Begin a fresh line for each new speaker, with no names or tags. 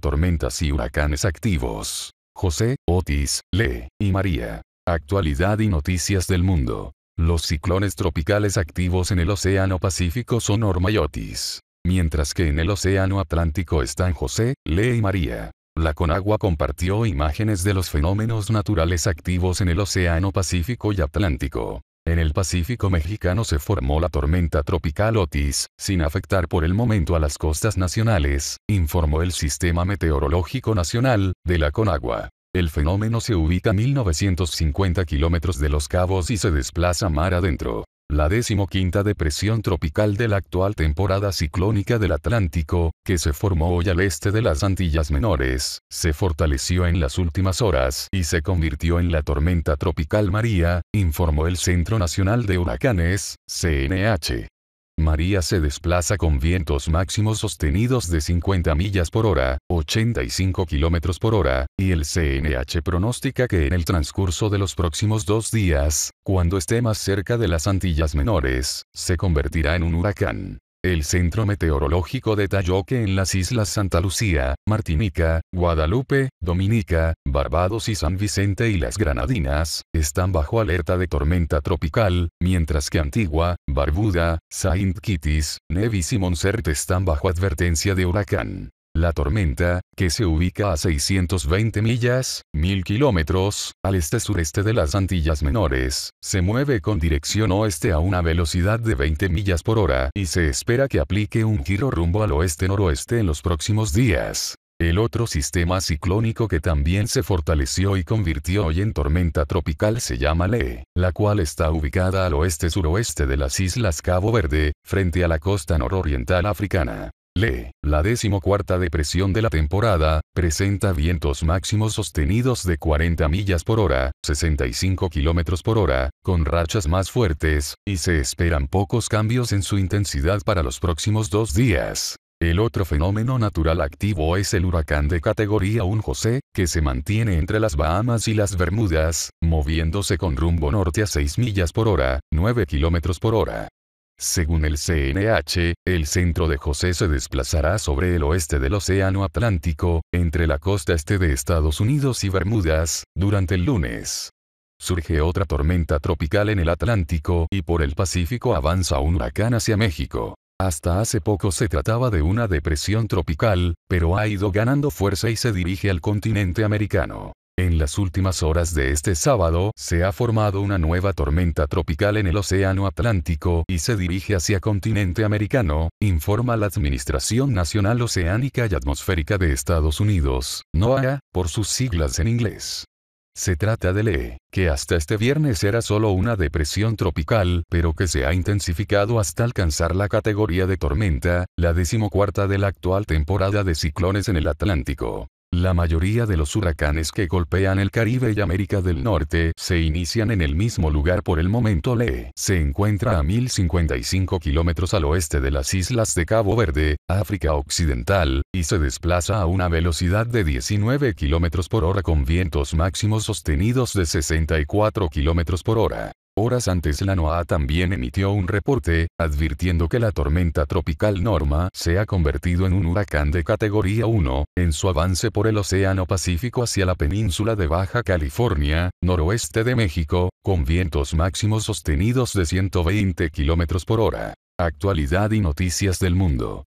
tormentas y huracanes activos. José, Otis, Le, y María. Actualidad y noticias del mundo. Los ciclones tropicales activos en el Océano Pacífico son Norma y Otis. Mientras que en el Océano Atlántico están José, Le y María. La Conagua compartió imágenes de los fenómenos naturales activos en el Océano Pacífico y Atlántico. En el Pacífico mexicano se formó la tormenta tropical Otis, sin afectar por el momento a las costas nacionales, informó el Sistema Meteorológico Nacional, de la Conagua. El fenómeno se ubica a 1950 kilómetros de los cabos y se desplaza mar adentro. La decimoquinta depresión tropical de la actual temporada ciclónica del Atlántico, que se formó hoy al este de las Antillas Menores, se fortaleció en las últimas horas y se convirtió en la tormenta tropical María, informó el Centro Nacional de Huracanes, CNH. María se desplaza con vientos máximos sostenidos de 50 millas por hora, 85 kilómetros por hora, y el CNH pronostica que en el transcurso de los próximos dos días, cuando esté más cerca de las Antillas Menores, se convertirá en un huracán. El Centro Meteorológico detalló que en las islas Santa Lucía, Martinica, Guadalupe, Dominica, Barbados y San Vicente y las Granadinas, están bajo alerta de tormenta tropical, mientras que Antigua, Barbuda, Saint Kitts, Nevis y Montserrat están bajo advertencia de huracán. La tormenta, que se ubica a 620 millas, 1000 kilómetros, al este-sureste de las Antillas Menores, se mueve con dirección oeste a una velocidad de 20 millas por hora y se espera que aplique un giro rumbo al oeste-noroeste en los próximos días. El otro sistema ciclónico que también se fortaleció y convirtió hoy en tormenta tropical se llama Le, la cual está ubicada al oeste-suroeste de las Islas Cabo Verde, frente a la costa nororiental africana. Le, la decimocuarta depresión de la temporada, presenta vientos máximos sostenidos de 40 millas por hora, 65 kilómetros por hora, con rachas más fuertes, y se esperan pocos cambios en su intensidad para los próximos dos días. El otro fenómeno natural activo es el huracán de categoría 1 José, que se mantiene entre las Bahamas y las Bermudas, moviéndose con rumbo norte a 6 millas por hora, 9 kilómetros por hora. Según el CNH, el centro de José se desplazará sobre el oeste del Océano Atlántico, entre la costa este de Estados Unidos y Bermudas, durante el lunes. Surge otra tormenta tropical en el Atlántico y por el Pacífico avanza un huracán hacia México. Hasta hace poco se trataba de una depresión tropical, pero ha ido ganando fuerza y se dirige al continente americano. En las últimas horas de este sábado, se ha formado una nueva tormenta tropical en el Océano Atlántico y se dirige hacia continente americano, informa la Administración Nacional Oceánica y Atmosférica de Estados Unidos, NOAA, por sus siglas en inglés. Se trata de LE, que hasta este viernes era solo una depresión tropical, pero que se ha intensificado hasta alcanzar la categoría de tormenta, la decimocuarta de la actual temporada de ciclones en el Atlántico. La mayoría de los huracanes que golpean el Caribe y América del Norte se inician en el mismo lugar por el momento Le se encuentra a 1055 kilómetros al oeste de las islas de Cabo Verde, África Occidental, y se desplaza a una velocidad de 19 kilómetros por hora con vientos máximos sostenidos de 64 kilómetros por hora. Horas antes la NOAA también emitió un reporte, advirtiendo que la tormenta tropical Norma se ha convertido en un huracán de categoría 1, en su avance por el Océano Pacífico hacia la península de Baja California, noroeste de México, con vientos máximos sostenidos de 120 km por hora. Actualidad y noticias del mundo.